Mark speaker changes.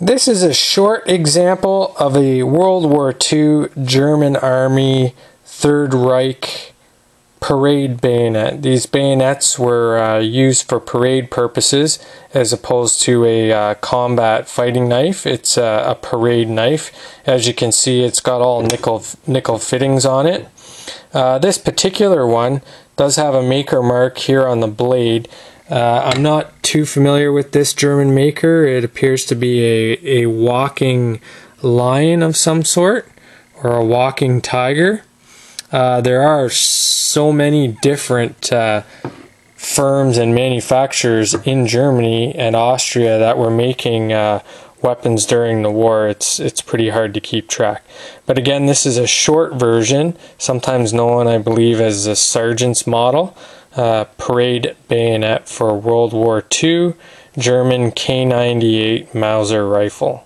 Speaker 1: This is a short example of a World War II German Army Third Reich parade bayonet. These bayonets were uh, used for parade purposes as opposed to a uh, combat fighting knife. It's a, parade knife. As you can see, it's got all nickel nickel fittings on it. Uh, this particular one does have a maker mark here on the blade. Uh, I'm not too familiar with this German maker. It appears to be a, a walking lion of some sort or a walking tiger. Uh, there are so many different uh, firms and manufacturers in Germany and Austria that were making uh, weapons during the war. It's it's pretty hard to keep track. But again, this is a short version, sometimes known, I believe, as a sergeant's model uh, parade bayonet for World War II German K98 Mauser rifle.